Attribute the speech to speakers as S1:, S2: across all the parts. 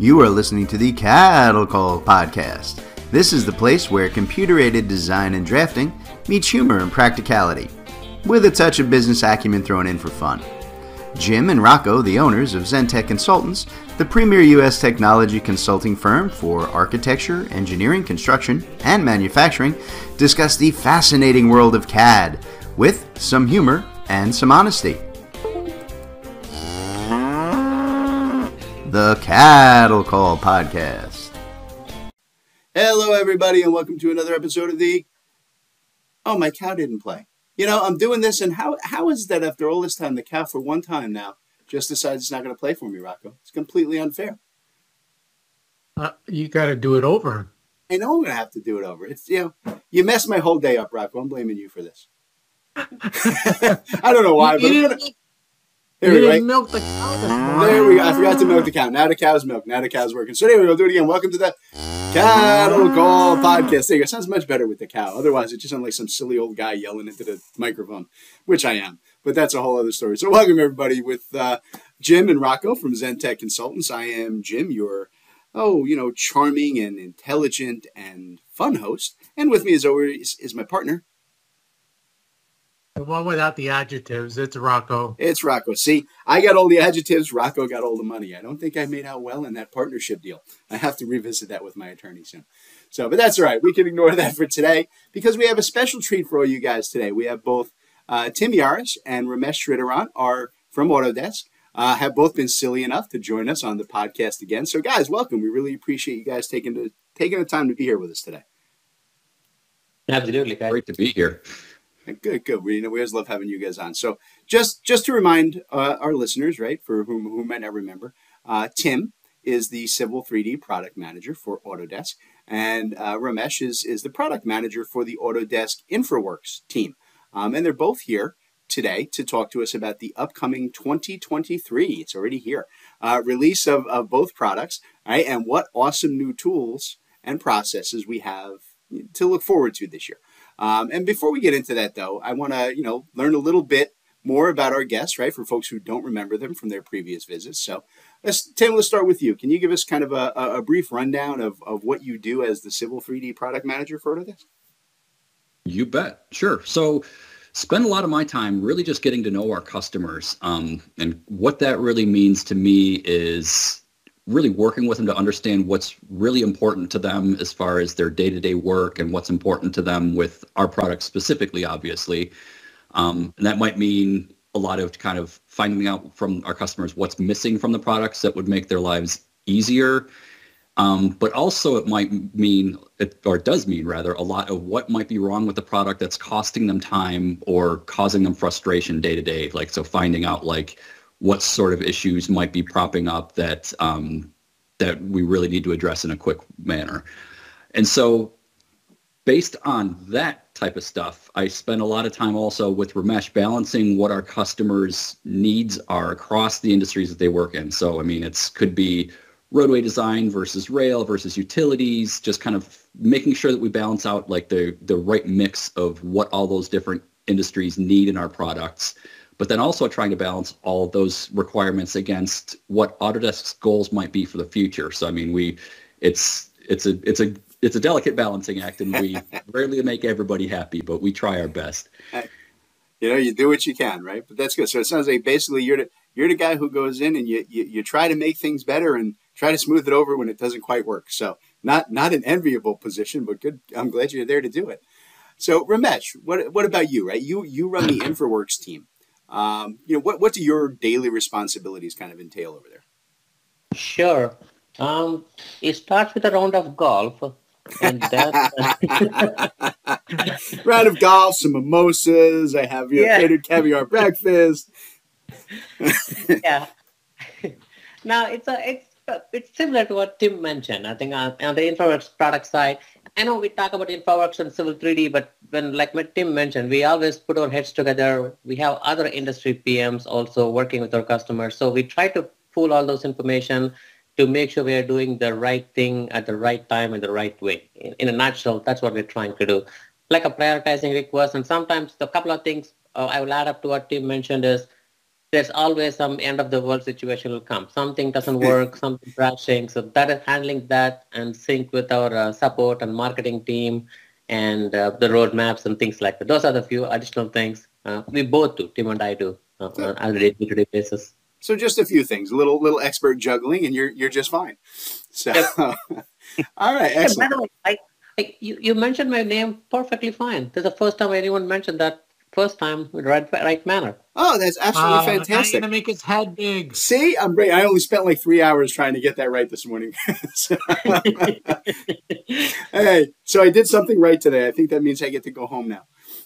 S1: You are listening to the CADDle Call Podcast. This is the place where computer aided design and drafting meets humor and practicality, with a touch of business acumen thrown in for fun. Jim and Rocco, the owners of ZenTek Consultants, the premier U.S. technology consulting firm for architecture, engineering, construction, and manufacturing, discuss the fascinating world of CAD with some humor and some honesty. The CADDle Call Podcast. Hello, everybody, and welcome to another episode of the. Oh, my cow didn't play. You know, I'm doing this, and how how is that after all this time, the cow for one time now just decides it's not going to play for me, Rocco? It's completely unfair.
S2: Uh, you got to do it over.
S1: I know I'm going to have to do it over. It's you know, you messed my whole day up, Rocco. I'm blaming you for this. I don't know why, but
S2: there you didn't milk the cow
S1: There we go. I forgot to milk the cow. Now the cow's milk. Now the cow's working. So anyway, we'll do it again. Welcome to the CADDle Call Podcast. There you go. It sounds much better with the cow. Otherwise, it just sounds like some silly old guy yelling into the microphone, which I am. But that's a whole other story. So welcome everybody with uh, Jim and Rocco from ZenTek Consultants. I am Jim, your oh, you know, charming and intelligent and fun host. And with me, as always, is my partner,
S2: the one without the adjectives, it's Rocco.
S1: It's Rocco. See, I got all the adjectives, Rocco got all the money. I don't think I made out well in that partnership deal. I have to revisit that with my attorney soon. So, but that's all right. We can ignore that for today because we have a special treat for all you guys today. We have both uh, Tim Yarris and Ramesh Sridharan are from Autodesk. Uh, have both been silly enough to join us on the podcast again. So, guys, welcome. We really appreciate you guys taking the taking the time to be here with us today.
S3: Absolutely, guys.
S4: great to be here.
S1: Good, good. We, you know, we always love having you guys on. So just just to remind uh, our listeners, right, for whom who might not remember, uh, Tim is the Civil 3D product manager for Autodesk, and uh, Ramesh is is the product manager for the Autodesk InfraWorks team. Um, and they're both here today to talk to us about the upcoming 2023. It's already here. Uh, release of, of both products, right, and what awesome new tools and processes we have to look forward to this year. Um, and before we get into that, though, I want to you know learn a little bit more about our guests, right? For folks who don't remember them from their previous visits. So, let's, Tim, let's start with you. Can you give us kind of a, a brief rundown of, of what you do as the Civil 3D product manager for Autodesk?
S4: You bet. Sure. So, spend a lot of my time really just getting to know our customers. Um, and what that really means to me is really working with them to understand what's really important to them as far as their day-to-day work and what's important to them with our products specifically, obviously. Um, and that might mean a lot of kind of finding out from our customers what's missing from the products that would make their lives easier. Um, but also it might mean, or it does mean rather, a lot of what might be wrong with the product that's costing them time or causing them frustration day to day. Like, so finding out like, what sort of issues might be propping up that um, that we really need to address in a quick manner. And so based on that type of stuff, I spend a lot of time also with Ramesh balancing what our customers' needs are across the industries that they work in. So, I mean, it's could be roadway design versus rail versus utilities, just kind of making sure that we balance out like the, the right mix of what all those different industries need in our products but then also trying to balance all of those requirements against what Autodesk's goals might be for the future. So I mean, we, it's it's a it's a it's a delicate balancing act, and we rarely make everybody happy, but we try our best.
S1: You know, you do what you can, right? But that's good. So it sounds like basically you're the you're the guy who goes in and you, you you try to make things better and try to smooth it over when it doesn't quite work. So not not an enviable position, but good. I'm glad you're there to do it. So Ramesh, what what about you? Right, you you run the InfraWorks team. Um, you know, what what do your daily responsibilities kind of entail over there?
S3: Sure. Um, it starts with a round of golf. And that
S1: round of golf, some mimosas. I have your yeah. catered caviar breakfast.
S3: yeah. Now it's a it's it's similar to what Tim mentioned. I think on, on the InfraWorks product side, I know we talk about InfraWorks and Civil 3D, but when, like what Tim mentioned, we always put our heads together. We have other industry PMs also working with our customers. So we try to pull all those information to make sure we are doing the right thing at the right time in the right way. In, in a nutshell, that's what we're trying to do. Like a prioritizing request, and sometimes the couple of things uh, I will add up to what Tim mentioned is there's always some end of the world situation will come. Something doesn't work, something crashing. So that is handling that and sync with our uh, support and marketing team and uh, the roadmaps and things like that. Those are the few additional things uh, we both do, Tim and I do, uh, on a day-to-day basis.
S1: So just a few things, a little little expert juggling, and you're you're just fine. So, yep. all right, excellent.
S3: by the way, I, I, you, you mentioned my name perfectly fine. This is the first time anyone mentioned that first time in the right, right manner.
S1: Oh, that's absolutely uh, fantastic.
S2: Now gonna make his head big.
S1: See, I'm great. I only spent like three hours trying to get that right this morning. hey, so I did something right today. I think that means I get to go home now.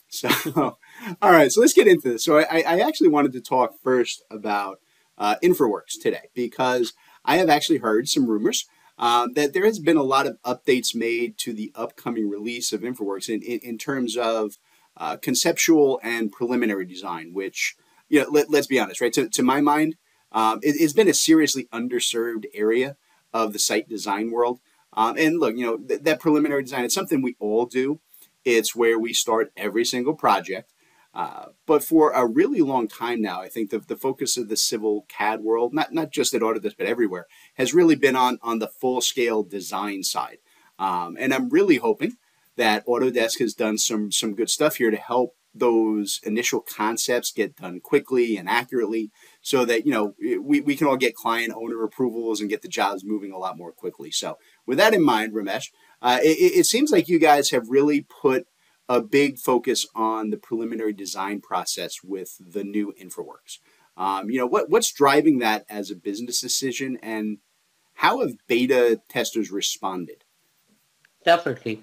S1: So, all right, so let's get into this. So I, I actually wanted to talk first about uh, InfraWorks today because I have actually heard some rumors um, that there has been a lot of updates made to the upcoming release of InfraWorks in, in, in terms of uh, conceptual and preliminary design, which, you know, let, us be honest, right? To, to my mind, um, it, has been a seriously underserved area of the site design world. Um, and look, you know, th- that preliminary design, it's something we all do. It's where we start every single project. Uh, but for a really long time now, I think the, the focus of the civil CAD world, not, not just at Autodesk, but everywhere, has really been on, on the full scale design side. Um, and I'm really hoping that Autodesk has done some, some good stuff here to help those initial concepts get done quickly and accurately so that you know we, we can all get client owner approvals and get the jobs moving a lot more quickly so with that in mind ramesh uh, it, it seems like you guys have really put a big focus on the preliminary design process with the new InfraWorks. Um, you know, what, what's driving that as a business decision and how have beta testers responded?
S3: Definitely.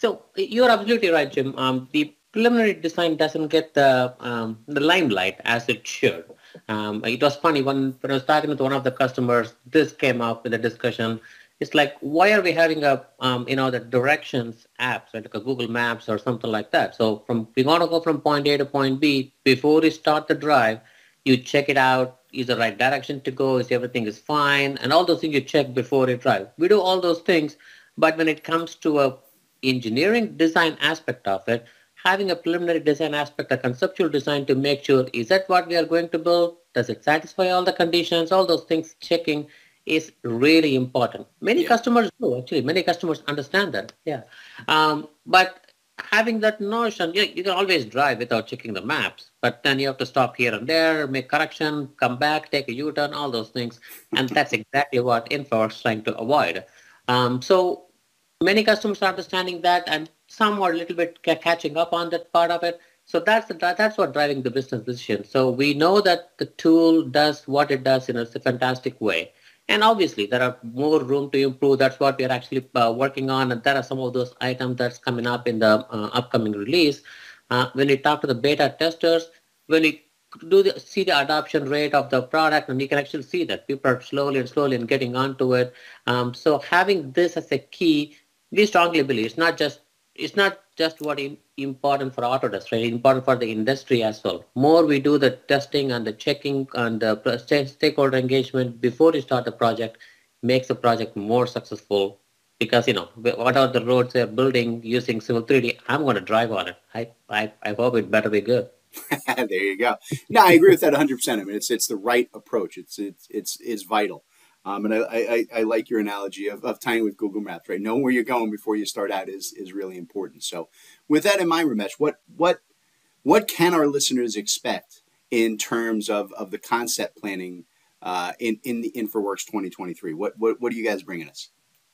S3: So you're absolutely right, Jim. Um, the preliminary design doesn't get the um, the limelight as it should. Um, it was funny when, when I was talking with one of the customers. This came up with a discussion it's like why are we having a um, you know the directions apps right, like a google maps or something like that so from we want to go from point a to point b before you start the drive you check it out is the right direction to go is everything is fine and all those things you check before you drive we do all those things but when it comes to a engineering design aspect of it having a preliminary design aspect a conceptual design to make sure is that what we are going to build does it satisfy all the conditions all those things checking is really important. Many yeah. customers do actually. Many customers understand that. Yeah, um, but having that notion, you, you can always drive without checking the maps, but then you have to stop here and there, make correction, come back, take a U-turn, all those things, and that's exactly what Info is trying to avoid. Um, so many customers are understanding that, and some are a little bit catching up on that part of it. So that's that's what driving the business decision. So we know that the tool does what it does in a fantastic way. And obviously, there are more room to improve. That's what we are actually uh, working on. And there are some of those items that's coming up in the uh, upcoming release. Uh, when we talk to the beta testers, when we do the, see the adoption rate of the product, and you can actually see that people are slowly and slowly and getting onto it. Um, so having this as a key, we strongly believe it's not just it's not just what important for Autodesk, right? Important for the industry as well. More we do the testing and the checking and the stakeholder engagement before you start the project makes the project more successful because, you know, what are the roads they're building using Civil 3D? I'm going to drive on it. I, I, I hope it better be good.
S1: there you go. No, I agree with that 100%. I mean, it's, it's the right approach. It's, it's, it's, it's vital. Um, and I, I, I, like your analogy of, of tying with Google Maps, right? Knowing where you're going before you start out is, is really important. So with that in mind, Ramesh, what, what, what can our listeners expect in terms of, of the concept planning uh, in, in the InfraWorks 2023? What, what, what are you guys bringing us?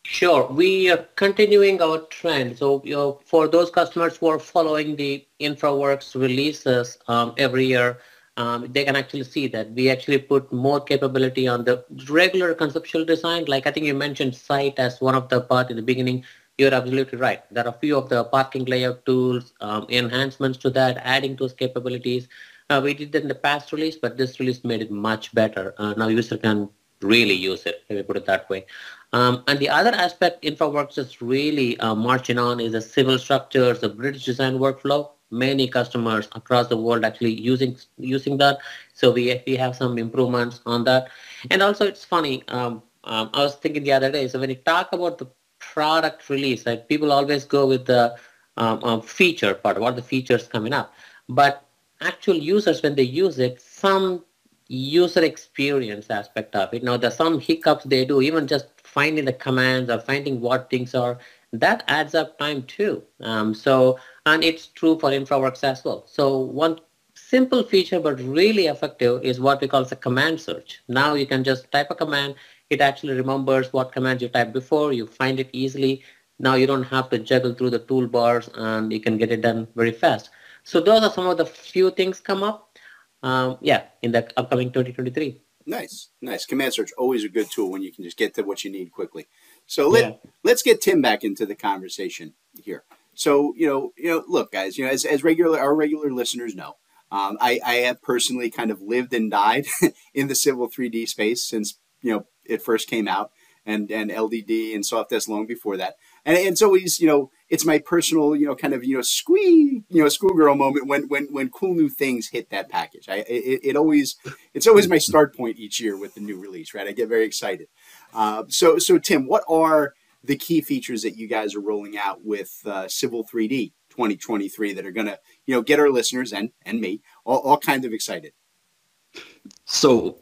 S3: Sure. We are continuing our trend. So you know, for those customers who are following the InfraWorks releases um, every year, um, they can actually see that we actually put more capability on the regular conceptual design. Like I think you mentioned site as one of the part in the beginning. You're absolutely right. There are a few of the parking layout tools, um, enhancements to that, adding those capabilities. Uh, we did that in the past release, but this release made it much better. Uh, now user can really use it, let me put it that way. Um, and the other aspect InfraWorks is really uh, marching on is the civil structures, the bridge design workflow many customers across the world actually using using that. So we we have some improvements on that. And also it's funny. Um, um, I was thinking the other day. So when you talk about the product release, right, people always go with the um, um, feature part. What are the features coming up? But actual users, when they use it, some user experience aspect of it. Now, there's some hiccups they do, even just finding the commands or finding what things are, that adds up time too. Um, so, and it's true for InfraWorks as well. So one simple feature but really effective is what we call a command search. Now you can just type a command. It actually remembers what command you typed before. You find it easily. Now you don't have to juggle through the toolbars and you can get it done very fast. So those are some of the few things come up. Um, yeah, in the upcoming 2023.
S1: Nice, nice. Command search always a good tool when you can just get to what you need quickly. So let yeah. let's get Tim back into the conversation here. So you know, you know, look, guys, you know, as, as regular our regular listeners know, um, I, I have personally kind of lived and died in the Civil 3D space since you know it first came out, and and LDD and Softdesk long before that. And it's always you know it's my personal you know kind of you know squee you know schoolgirl moment when when when cool new things hit that package. I it, it always it's always my start point each year with the new release. Right, I get very excited. Uh, so so Tim, what are the key features that you guys are rolling out with uh, Civil 3D 2023 that are going to, you know, get our listeners and and me all, all kind of excited.
S4: So,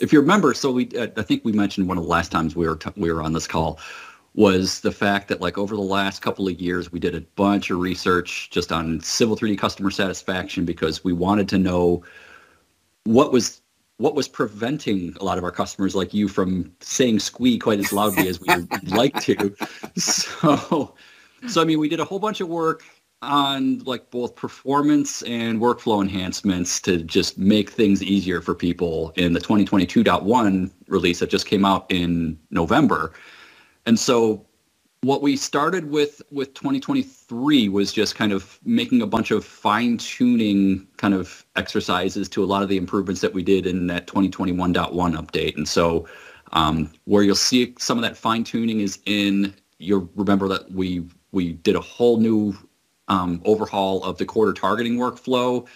S4: if you remember, so we uh, I think we mentioned one of the last times we were t- we were on this call was the fact that like over the last couple of years we did a bunch of research just on Civil 3D customer satisfaction because we wanted to know what was what was preventing a lot of our customers like you from saying squee quite as loudly as we would like to? So so i mean we did a whole bunch of work on like both performance and workflow enhancements to just make things easier for people in the 2022.1 release that just came out in november. And so what we started with with 2023 was just kind of making a bunch of fine tuning kind of exercises to a lot of the improvements that we did in that 2021.1 update. And so um, where you'll see some of that fine tuning is in you'll remember that we we did a whole new um, overhaul of the corridor targeting workflow.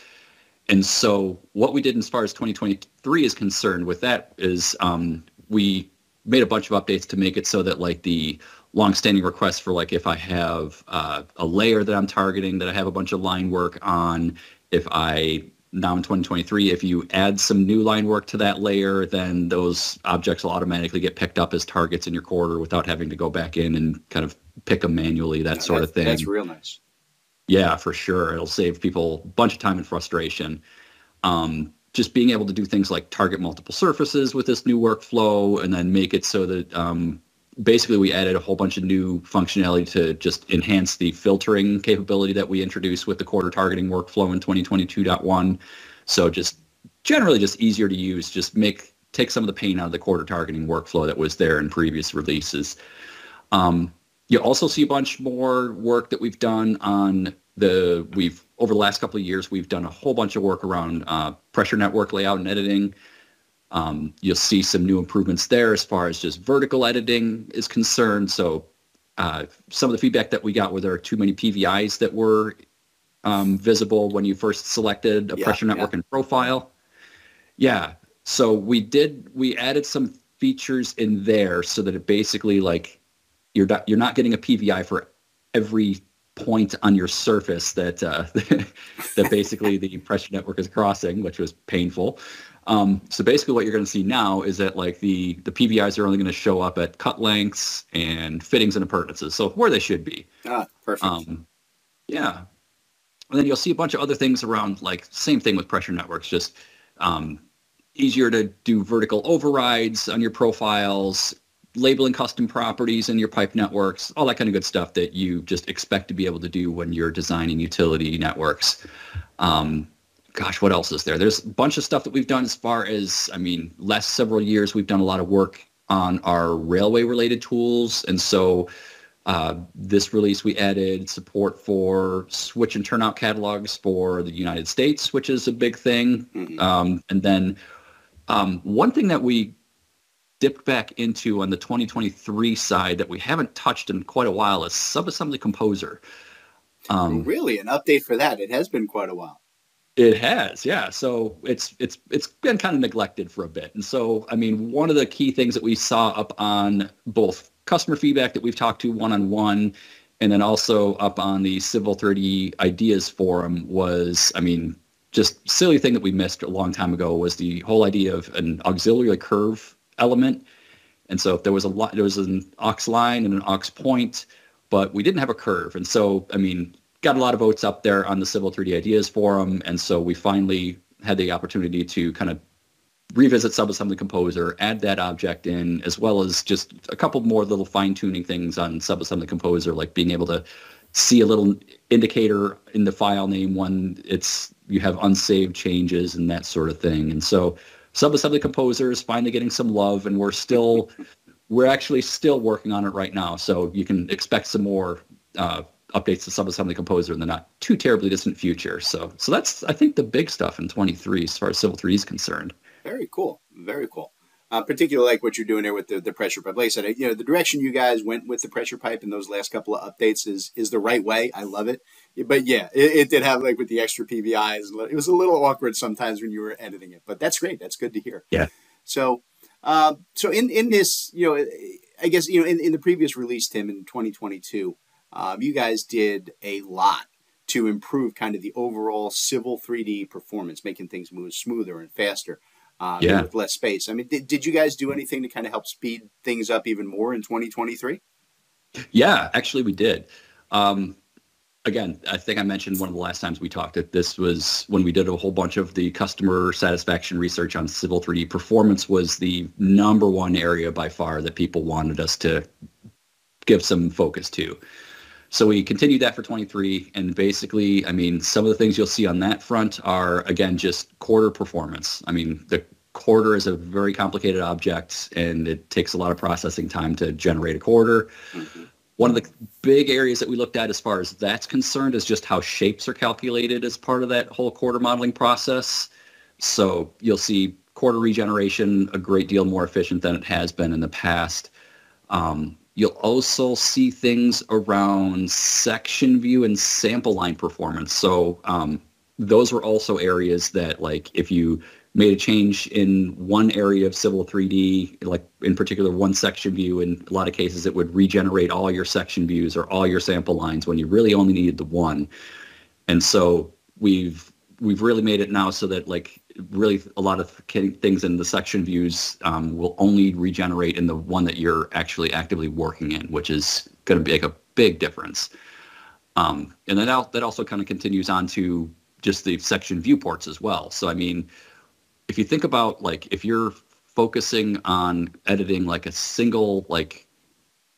S4: And so what we did as far as 2023 is concerned with that is um, we made a bunch of updates to make it so that like the longstanding requests for like if I have uh, a layer that I'm targeting that I have a bunch of line work on, if I now in 2023, if you add some new line work to that layer, then those objects will automatically get picked up as targets in your corridor without having to go back in and kind of pick them manually, that yeah, sort of thing.
S1: That's real nice.
S4: Yeah, for sure. It'll save people a bunch of time and frustration. Um, just being able to do things like target multiple surfaces with this new workflow and then make it so that um, basically we added a whole bunch of new functionality to just enhance the filtering capability that we introduced with the corridor targeting workflow in 2022.1 so just generally just easier to use just make take some of the pain out of the corridor targeting workflow that was there in previous releases. Um, you also see a bunch more work that we've done on the we've over the last couple of years we've done a whole bunch of work around uh, pressure network layout and editing um, you'll see some new improvements there as far as just vertical editing is concerned. So uh, some of the feedback that we got were there are too many PVIs that were um, visible when you first selected a yeah, pressure network yeah. and profile. Yeah. So we did, we added some features in there so that it basically like you're not, you're not getting a PVI for every point on your surface that uh, that basically the pressure network is crossing, which was painful. Um, so basically what you're going to see now is that like the, the PVIs are only going to show up at cut lengths and fittings and appurtenances. So where they should be.
S1: Ah, perfect. Um,
S4: yeah. And then you'll see a bunch of other things around like same thing with pressure networks, just um, easier to do vertical overrides on your profiles, labeling custom properties in your pipe networks, all that kind of good stuff that you just expect to be able to do when you're designing utility networks. Um, gosh, what else is there? There's a bunch of stuff that we've done as far as, I mean, last several years, we've done a lot of work on our railway related tools. And so uh, this release, we added support for switch and turnout catalogs for the United States, which is a big thing. Mm-hmm. Um, and then um, one thing that we dipped back into on the 2023 side that we haven't touched in quite a while is subassembly composer.
S1: Um, really, an update for that? It has been quite a while.
S4: It has, yeah. So it's it's it's been kind of neglected for a bit, and so I mean, one of the key things that we saw up on both customer feedback that we've talked to one on one, and then also up on the Civil 3D Ideas forum was, I mean, just silly thing that we missed a long time ago was the whole idea of an auxiliary curve element. And so if there was a lot, there was an aux line and an aux point, but we didn't have a curve. And so, I mean, got a lot of votes up there on the Civil 3D Ideas forum. And so we finally had the opportunity to kind of revisit subassembly composer, add that object in, as well as just a couple more little fine tuning things on subassembly composer, like being able to see a little indicator in the file name when it's you have unsaved changes and that sort of thing. And so subassembly composer is finally getting some love and we're still we're actually still working on it right now. So you can expect some more uh, updates to subassembly composer in the not too terribly distant future. So so that's I think the big stuff in 23 as far as Civil 3 is concerned.
S1: Very cool. Very cool. Uh, particularly like what you're doing there with the, the pressure pipe. Like I said, you know, the direction you guys went with the pressure pipe in those last couple of updates is is the right way. I love it. But yeah, it, it did have like with the extra PVIs. It was a little awkward sometimes when you were editing it, but that's great. That's good to hear.
S4: Yeah.
S1: So, uh, so in in this, you know, I guess you know, in, in the previous release, Tim, in 2022, um, you guys did a lot to improve kind of the overall civil 3D performance, making things move smoother and faster uh, yeah. with less space. I mean, did, did you guys do anything to kind of help speed things up even more in 2023?
S4: Yeah, actually, we did. Um, again, I think I mentioned one of the last times we talked that this was when we did a whole bunch of the customer satisfaction research on Civil 3D. Performance was the number one area by far that people wanted us to give some focus to. So we continued that for 23, and basically, I mean, some of the things you'll see on that front are again just corridor performance. I mean, the corridor is a very complicated object, and it takes a lot of processing time to generate a corridor. Mm-hmm. One of the big areas that we looked at as far as that's concerned is just how shapes are calculated as part of that whole corridor modeling process. So you'll see corridor regeneration a great deal more efficient than it has been in the past. Um, You'll also see things around section view and sample line performance. So um, those were also areas that, like, if you made a change in one area of Civil 3D, like in particular one section view, in a lot of cases it would regenerate all your section views or all your sample lines when you really only needed the one. And so we've we've really made it now so that like really a lot of things in the section views um, will only regenerate in the one that you're actually actively working in, which is going to make a big difference. Um, and then that also kind of continues on to just the section viewports as well. So I mean, if you think about like if you're focusing on editing like a single like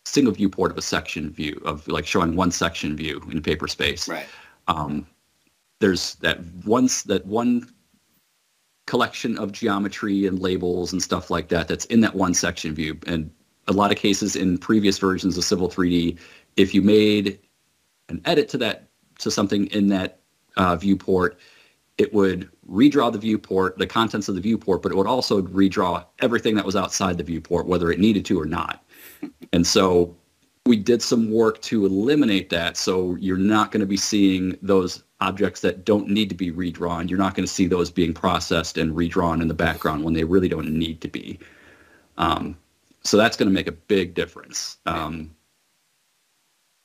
S4: single viewport of a section view of like showing one section view in paper space.
S1: Right.
S4: Um, there's that once that one collection of geometry and labels and stuff like that that's in that one section view. And a lot of cases in previous versions of Civil 3D, if you made an edit to that to something in that uh, viewport, it would redraw the viewport, the contents of the viewport, but it would also redraw everything that was outside the viewport, whether it needed to or not. And so we did some work to eliminate that. So you're not going to be seeing those objects that don't need to be redrawn. You're not going to see those being processed and redrawn in the background when they really don't need to be. Um, so that's going to make a big difference. Um,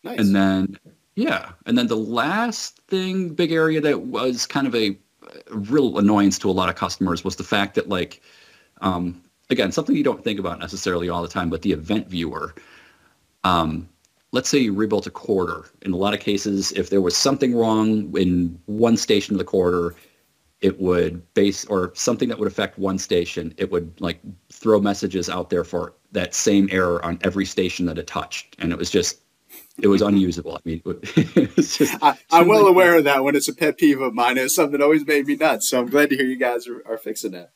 S4: nice. And then, yeah, and then the last thing, big area that was kind of a, a real annoyance to a lot of customers was the fact that, like, um, again, something you don't think about necessarily all the time, but the event viewer. Um, let's say you rebuilt a corridor. In a lot of cases, if there was something wrong in one station of the corridor, it would base or something that would affect one station, it would like throw messages out there for that same error on every station that it touched. And it was just it was unusable. I mean,
S1: just, I, am well aware of that when it's a pet peeve of mine. It's something that always made me nuts. So I'm glad to hear you guys are, are fixing that.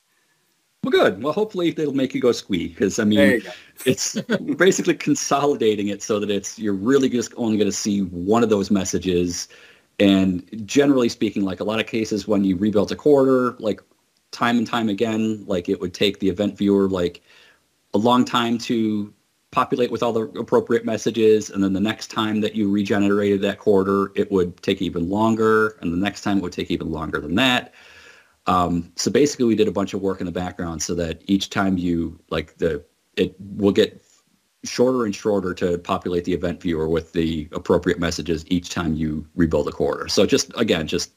S4: Well, good. Well, hopefully it'll make you go squee because I mean, it's basically consolidating it so that it's you're really just only going to see one of those messages. And generally speaking, like a lot of cases when you rebuilt a corridor, like time and time again, like it would take the event viewer like a long time to populate with all the appropriate messages and then the next time that you regenerated that corridor it would take even longer and the next time it would take even longer than that um, so basically, we did a bunch of work in the background so that each time you like the it will get shorter and shorter to populate the event viewer with the appropriate messages each time you rebuild a corridor. So just again, just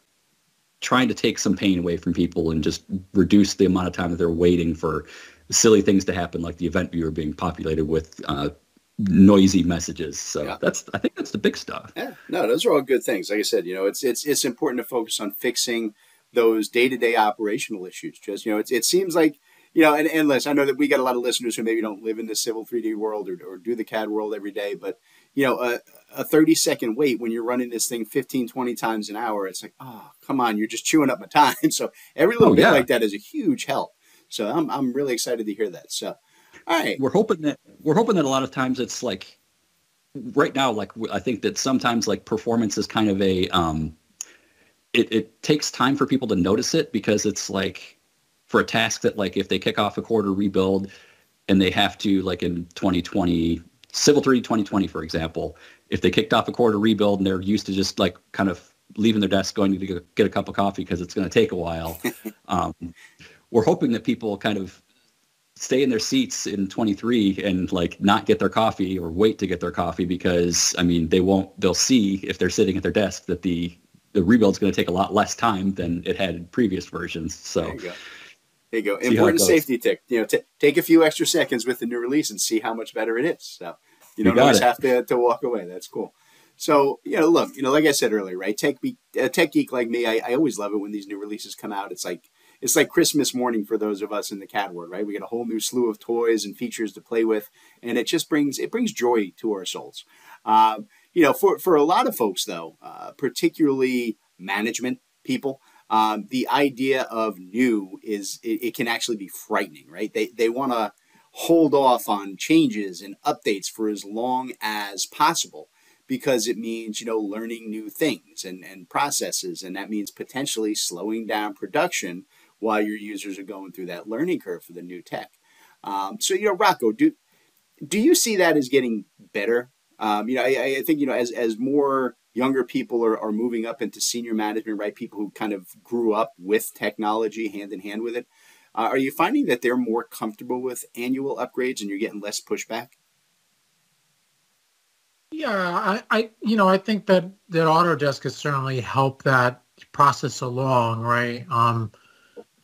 S4: trying to take some pain away from people and just reduce the amount of time that they're waiting for silly things to happen, like the event viewer being populated with uh, noisy messages. So yeah. that's I think that's the big stuff.
S1: Yeah, no, those are all good things. Like I said, you know, it's it's it's important to focus on fixing those day to day operational issues. Just you know, it it seems like you know, and, listen, I know that we got a lot of listeners who maybe don't live in the civil 3D world or, or do the CAD world every day, but you know, a, a 30 second wait when you're running this thing 15, 20 times an hour, it's like, oh, come on, you're just chewing up my time. So every little oh, bit yeah. like that is a huge help. So I'm, I'm really excited to hear that. So, all right.
S4: We're hoping that, we're hoping that a lot of times it's like right now, like I think that sometimes like performance is kind of a, um, it, it takes time for people to notice it because it's like, for a task that like if they kick off a corridor rebuild and they have to like in 2020 civil 3 2020 for example if they kicked off a corridor rebuild and they're used to just like kind of leaving their desk going to get a cup of coffee because it's going to take a while um, we're hoping that people kind of stay in their seats in 23 and like not get their coffee or wait to get their coffee because i mean they won't they'll see if they're sitting at their desk that the the rebuild's going to take a lot less time than it had in previous versions so
S1: there you go. See Important safety tick. You know, t- take a few extra seconds with the new release and see how much better it is. So you don't always it. have to, to walk away. That's cool. So you know, look, you know, like I said earlier, right? Tech, be- a tech geek like me, I, I always love it when these new releases come out. It's like it's like Christmas morning for those of us in the CAD world, right? We get a whole new slew of toys and features to play with, and it just brings it brings joy to our souls. Uh, you know, for for a lot of folks though, uh, particularly management people, um, the idea of new is it, it, can actually be frightening, right? They they want to hold off on changes and updates for as long as possible because it means you know learning new things and, and processes and that means potentially slowing down production while your users are going through that learning curve for the new tech um, so you know rocco do do you see that as getting better um, you know I, I think you know as as more younger people are, are moving up into senior management, right? People who kind of grew up with technology hand in hand with it. Uh, are you finding that they're more comfortable with annual upgrades and you're getting less pushback?
S2: Yeah, I, I you know, I think that that Autodesk has certainly helped that process along, right? Um,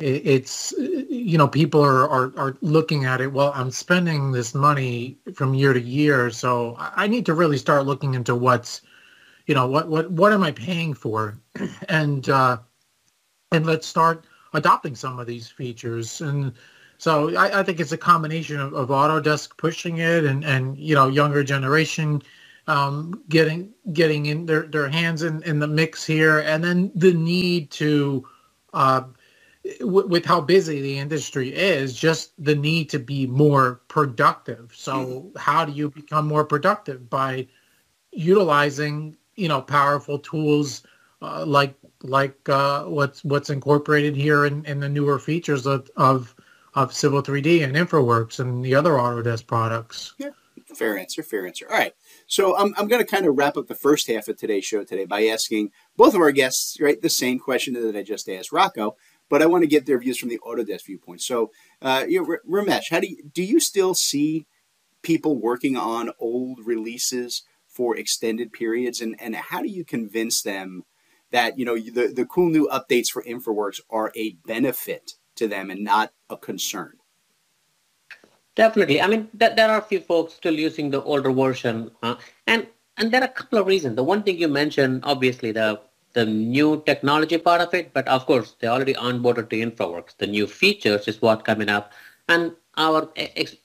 S2: it's you know, people are, are are looking at it. Well, I'm spending this money from year to year, so I need to really start looking into what's you know what what what am I paying for, and uh, and let's start adopting some of these features. And so I, I think it's a combination of, of Autodesk pushing it and and you know younger generation um, getting getting in their, their hands in, in the mix here, and then the need to uh, w- with how busy the industry is, just the need to be more productive. So mm-hmm. how do you become more productive by utilizing you know powerful tools uh, like like uh, what's what's incorporated here in, in the newer features of, of of Civil 3D and InfraWorks and the other Autodesk products.
S1: Yeah, fair answer, fair answer. All right, so I'm I'm going to kind of wrap up the first half of today's show today by asking both of our guests right the same question that I just asked Rocco, but I want to get their views from the Autodesk viewpoint. So, uh, you know, Ramesh, how do you, do you still see people working on old releases? for extended periods and, and how do you convince them that you know the, the cool new updates for InfraWorks are a benefit to them and not a concern?
S3: Definitely. I mean, th- there are a few folks still using the older version, uh, and and there are a couple of reasons. The one thing you mentioned, obviously, the the new technology part of it, but of course, they already onboarded to InfraWorks. The new features is what coming up, and our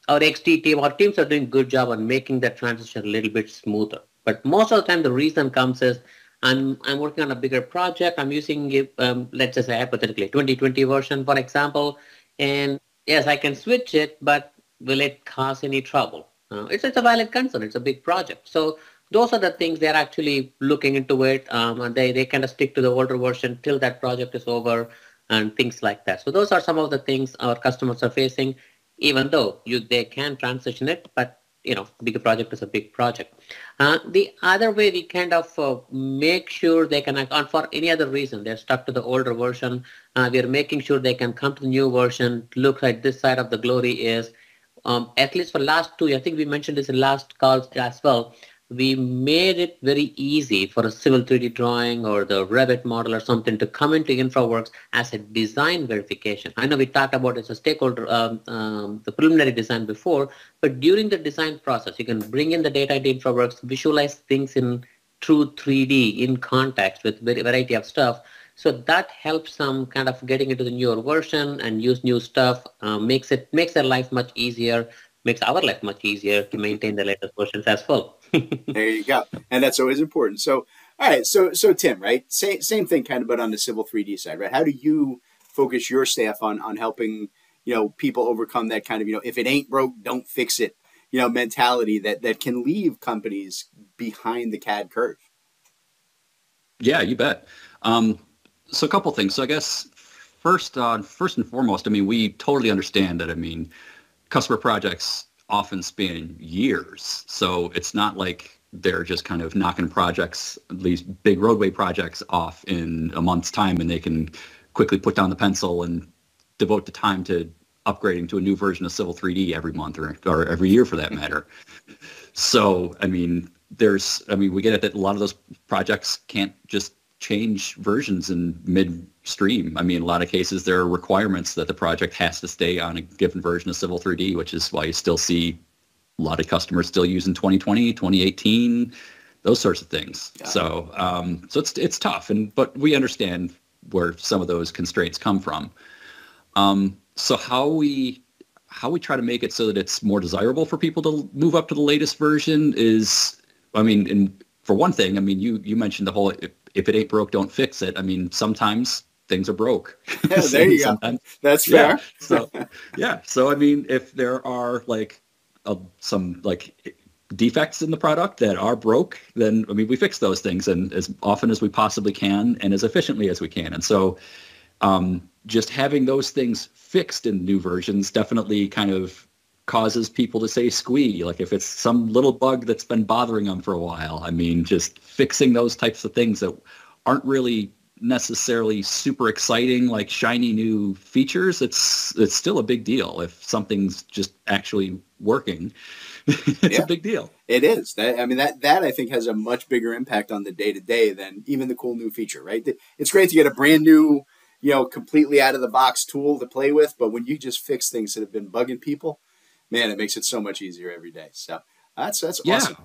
S3: our XD team, our teams are doing a good job on making that transition a little bit smoother. But most of the time, the reason comes is I'm I'm working on a bigger project. I'm using um, let's just say hypothetically 2020 version, for example, and yes, I can switch it, but will it cause any trouble? Uh, it's it's a valid concern. It's a big project, so those are the things they're actually looking into it, um, and they they kind of stick to the older version till that project is over and things like that. So those are some of the things our customers are facing even though you they can transition it, but you know, bigger project is a big project. Uh, the other way we kind of uh, make sure they can, and for any other reason, they're stuck to the older version. Uh, we are making sure they can come to the new version, look like this side of the glory is, um, at least for last two, I think we mentioned this in last calls as well. We made it very easy for a civil 3D drawing or the Revit model or something to come into InfraWorks as a design verification. I know we talked about it as a stakeholder, um, um, the preliminary design before, but during the design process, you can bring in the data into InfraWorks, visualize things in true 3D in context with variety of stuff. So that helps them kind of getting into the newer version and use new stuff, uh, makes it makes their life much easier, makes our life much easier to maintain the latest versions as well.
S1: There you go, and that's always important. So, all right, so so Tim, right? Same same thing, kind of, but on the civil 3D side, right? How do you focus your staff on on helping you know people overcome that kind of you know if it ain't broke, don't fix it, you know, mentality that that can leave companies behind the CAD curve?
S4: Yeah, you bet. Um, so a couple things. So I guess first, uh, first and foremost, I mean, we totally understand that. I mean, customer projects often span years. So it's not like they're just kind of knocking projects, these big roadway projects off in a month's time and they can quickly put down the pencil and devote the time to upgrading to a new version of Civil 3D every month or, or every year for that mm-hmm. matter. So, I mean, there's, I mean, we get it that a lot of those projects can't just change versions in midstream. I mean, a lot of cases there are requirements that the project has to stay on a given version of Civil 3D, which is why you still see a lot of customers still using 2020, 2018, those sorts of things. Yeah. So, um, so it's it's tough, and but we understand where some of those constraints come from. Um, so how we how we try to make it so that it's more desirable for people to move up to the latest version is, I mean, in for one thing, I mean, you you mentioned the whole if, if it ain't broke, don't fix it. I mean, sometimes things are broke.
S1: Yeah, there you go. That's fair.
S4: Yeah, so yeah, so I mean, if there are like some like defects in the product that are broke, then I mean, we fix those things and as often as we possibly can and as efficiently as we can. And so, um, just having those things fixed in new versions definitely kind of causes people to say squee. Like if it's some little bug that's been bothering them for a while. I mean, just fixing those types of things that aren't really necessarily super exciting like shiny new features it's it's still a big deal if something's just actually working it's yeah, a big deal
S1: it is that i mean that that i think has a much bigger impact on the day to day than even the cool new feature right it's great to get a brand new you know completely out of the box tool to play with but when you just fix things that have been bugging people man, it makes it so much easier every day. So that's that's yeah. awesome.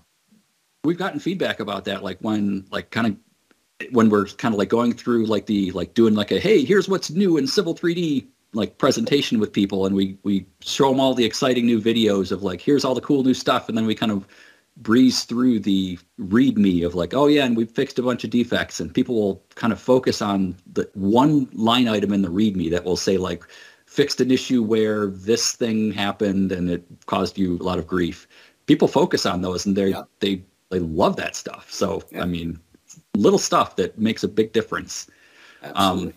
S4: We've gotten feedback about that, like when like kind of when we're kind of like going through like the like doing like a hey here's what's new in Civil 3D like presentation with people and we we show them all the exciting new videos of like here's all the cool new stuff and then we kind of breeze through the readme of like oh yeah and we've fixed a bunch of defects and people will kind of focus on the one line item in the readme that will say like fixed an issue where this thing happened and it caused you a lot of grief. People focus on those and they yeah. they they love that stuff. So yeah. I mean, little stuff that makes a big difference.
S1: Absolutely. Um,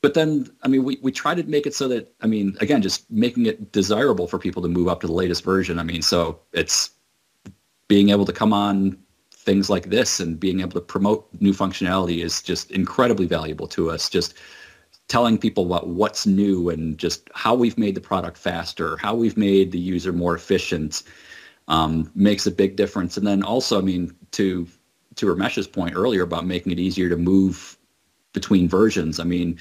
S4: but then, I mean, we, we try to make it so that, I mean, again, just making it desirable for people to move up to the latest version. I mean, so it's being able to come on things like this and being able to promote new functionality is just incredibly valuable to us. Just telling people about what's new and just how we've made the product faster, how we've made the user more efficient, um, makes a big difference. And then also, I mean, to to Ramesh's point earlier about making it easier to move between versions, I mean,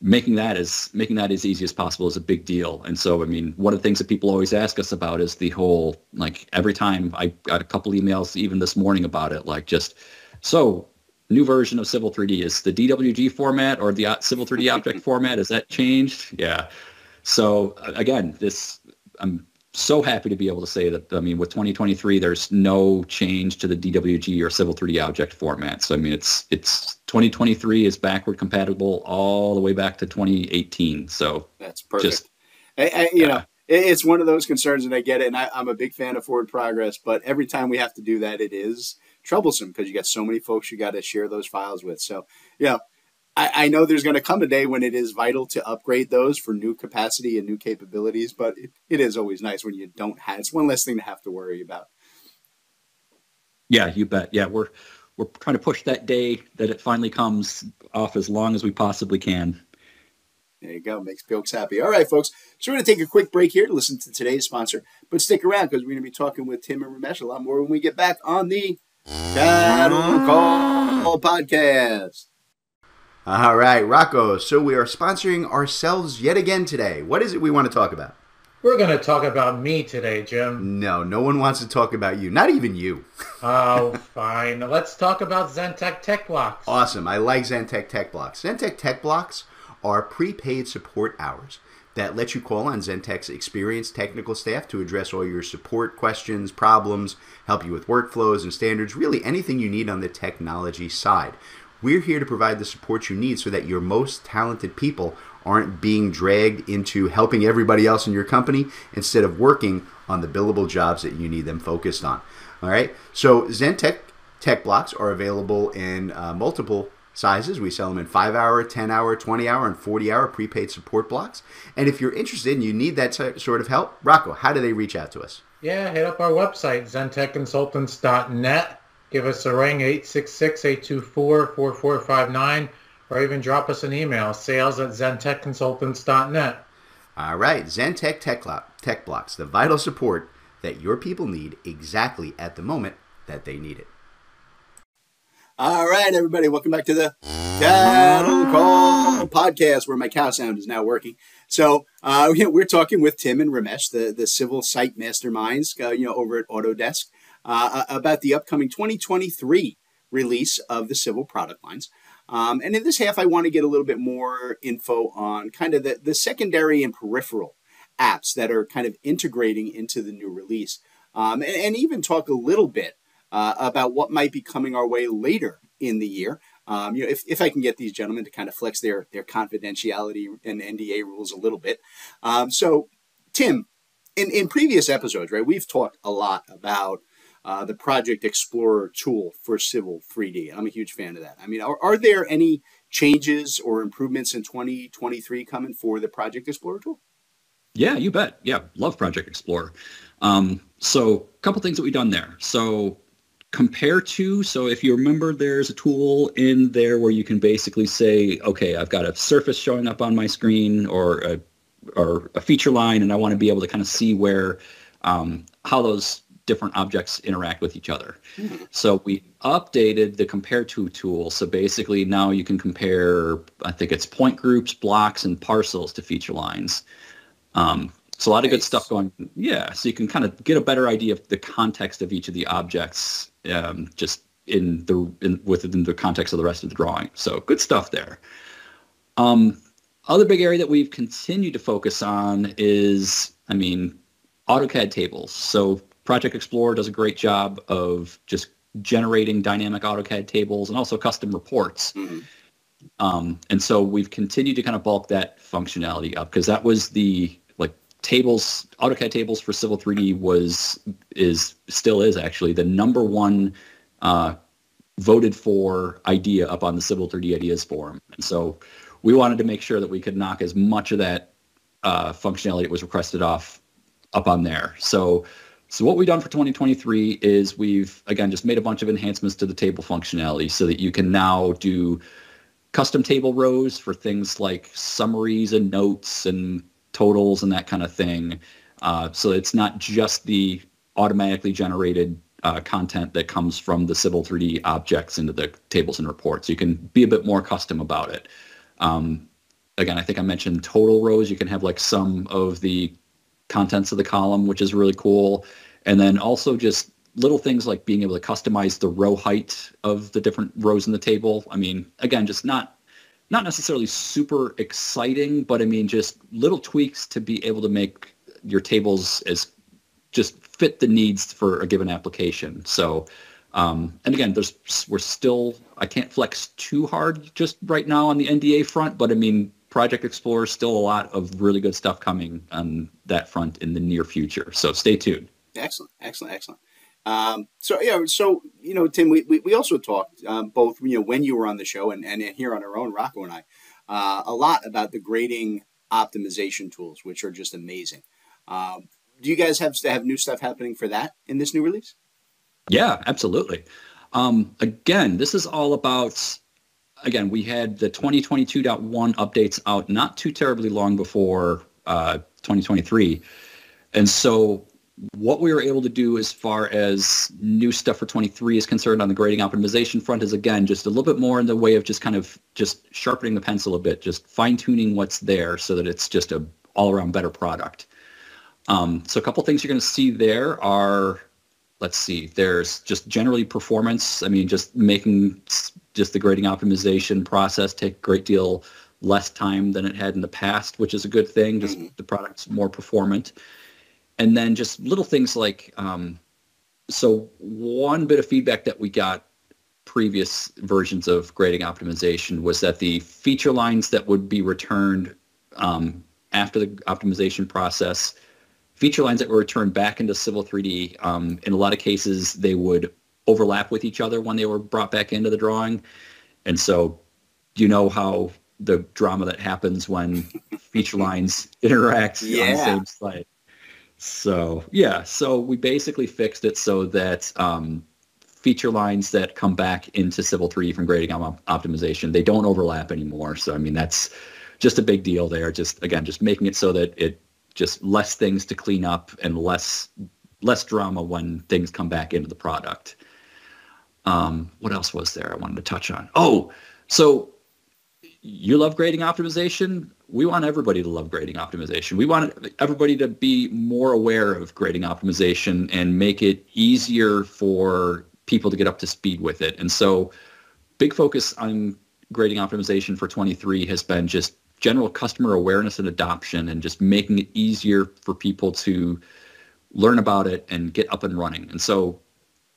S4: making that as making that as easy as possible is a big deal. And so, I mean, one of the things that people always ask us about is the whole like every time I got a couple emails even this morning about it, like just so new version of Civil 3D? Is the DWG format or the uh, Civil 3D object format, is that changed? Yeah. So again, this, I'm so happy to be able to say that, I mean, with 2023, there's no change to the DWG or Civil 3D object format. So, I mean, it's, it's 2023 is backward compatible all the way back to 2018. So
S1: that's perfect. Just, I, I, you know, it's one of those concerns and I get it. And I, I'm a big fan of forward progress, but every time we have to do that, it is troublesome because you got so many folks you got to share those files with. So, yeah, I, I know there's going to come a day when it is vital to upgrade those for new capacity and new capabilities, but it, it is always nice when you don't have. It's one less thing to have to worry about.
S4: Yeah, you bet. Yeah, we're we're trying to push that day that it finally comes off as long as we possibly can.
S1: There you go. Makes folks happy. All right, folks. So we're going to take a quick break here to listen to today's sponsor. But stick around because we're going to be talking with Tim and Ramesh a lot more when we get back on the CADDle Call podcast. All right, Rocco. So we are sponsoring ourselves yet again today. What is it we want to talk about?
S2: We're going to talk about me today, Jim.
S1: No, no one wants to talk about you. Not even you.
S2: oh, fine. Let's talk about ZenTek Tech Blocks.
S1: Awesome. I like ZenTek Tech Blocks. ZenTek Tech Blocks are prepaid support hours that let you call on ZenTek's experienced technical staff to address all your support questions, problems, help you with workflows and standards, really anything you need on the technology side. We're here to provide the support you need so that your most talented people aren't being dragged into helping everybody else in your company instead of working on the billable jobs that you need them focused on. All right. So ZenTek tech blocks are available in uh, multiple sizes. We sell them in 5 hour, 10 hour, 20 hour, and 40 hour prepaid support blocks. And if you're interested and you need that sort of help, Rocco, how do they reach out to us?
S2: Yeah, hit up our website, zentekconsultants.net. Give us a ring, 866-824-4459 or even drop us an email, sales at zentekconsultants.net.
S1: All right, ZenTek Tech, Tech Blocks, the vital support that your people need exactly at the moment that they need it. All right, everybody, welcome back to the CADDle Call podcast, where my cow sound is now working. So, uh, we're talking with Tim and Ramesh, the, the civil site masterminds, uh, you know, over at Autodesk, uh, about the upcoming 2023 release of the civil product lines. Um, and in this half, I want to get a little bit more info on kind of the, the secondary and peripheral apps that are kind of integrating into the new release. Um, and, and, even talk a little bit uh, about what might be coming our way later in the year. Um, you know, if, if I can get these gentlemen to kind of flex their their confidentiality and NDA rules a little bit. Um, so, Tim, in, in previous episodes, right, we've talked a lot about uh, the Project Explorer tool for Civil 3D, and I'm a huge fan of that. I mean, are, are there any changes or improvements in 2023 coming for the Project Explorer tool?
S4: Yeah, you bet. Yeah, love Project Explorer. Um, so a couple things that we've done there. So compare to, so if you remember, there's a tool in there where you can basically say, okay, I've got a surface showing up on my screen or a, or a feature line, and I want to be able to kind of see where, um, how those different objects interact with each other. Mm-hmm. So we updated the compare to tool. So basically now you can compare, I think it's point groups, blocks, and parcels to feature lines. Um, so a lot of good stuff going. Yeah, so you can kind of get a better idea of the context of each of the objects, um, just in the in, within the context of the rest of the drawing. So good stuff there. Um, other big area that we've continued to focus on is, I mean, AutoCAD tables. So Project Explorer does a great job of just generating dynamic AutoCAD tables and also custom reports. Mm-hmm. Um, and so we've continued to kind of bulk that functionality up because that was the tables AutoCAD tables for Civil 3D was is still is actually the number one uh, voted for idea up on the Civil 3D Ideas forum. And so we wanted to make sure that we could knock as much of that uh, functionality that was requested off up on there. So so what we've done for 2023 is we've, again, just made a bunch of enhancements to the table functionality so that you can now do custom table rows for things like summaries and notes and totals and that kind of thing. Uh, so it's not just the automatically generated uh, content that comes from the Civil 3D objects into the tables and reports. You can be a bit more custom about it. Um, again, I think I mentioned total rows. You can have like some of the contents of the column, which is really cool. And then also just little things like being able to customize the row height of the different rows in the table. I mean, again, just not not necessarily super exciting, but I mean, just little tweaks to be able to make your tables as just fit the needs for a given application. So, um, and again, there's we're still I can't flex too hard just right now on the NDA front, but I mean, Project Explorer still a lot of really good stuff coming on that front in the near future. So stay tuned.
S1: Excellent, excellent, excellent. Um, so yeah, so you know, Tim, we, we, we also talked um, both you know when you were on the show and, and here on our own, Rocco and I, uh, a lot about the grading optimization tools, which are just amazing. Um, do you guys have have new stuff happening for that in this new release?
S4: Yeah, absolutely. Um, again, this is all about again, we had the 2022.1 updates out not too terribly long before uh, 2023. And so what we were able to do as far as new stuff for 23 is concerned on the grading optimization front is again just a little bit more in the way of just kind of just sharpening the pencil a bit just fine tuning what's there so that it's just a all around better product. Um, so a couple things you're going to see there are let's see there's just generally performance. I mean just making just the grading optimization process take a great deal less time than it had in the past which is a good thing just mm-hmm. the product's more performant and then just little things like um, so one bit of feedback that we got previous versions of grading optimization was that the feature lines that would be returned um, after the optimization process feature lines that were returned back into civil 3d um, in a lot of cases they would overlap with each other when they were brought back into the drawing and so you know how the drama that happens when feature lines interact yeah. on the same slide so yeah, so we basically fixed it so that um, feature lines that come back into Civil 3 from grading op- optimization, they don't overlap anymore. So I mean that's just a big deal there. Just again, just making it so that it just less things to clean up and less less drama when things come back into the product. Um, what else was there I wanted to touch on? Oh, so you love grading optimization we want everybody to love grading optimization. We want everybody to be more aware of grading optimization and make it easier for people to get up to speed with it. And so big focus on grading optimization for 23 has been just general customer awareness and adoption and just making it easier for people to learn about it and get up and running. And so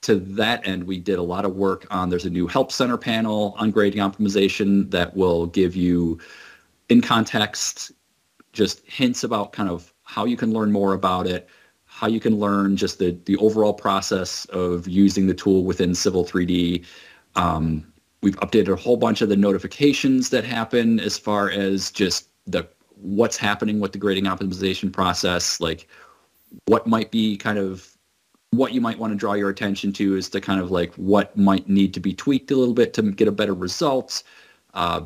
S4: to that end, we did a lot of work on, there's a new help center panel on grading optimization that will give you in context, just hints about kind of how you can learn more about it, how you can learn just the, the overall process of using the tool within Civil 3D. Um, we've updated a whole bunch of the notifications that happen as far as just the what's happening with the grading optimization process, like what might be kind of what you might want to draw your attention to is to kind of like what might need to be tweaked a little bit to get a better results, uh,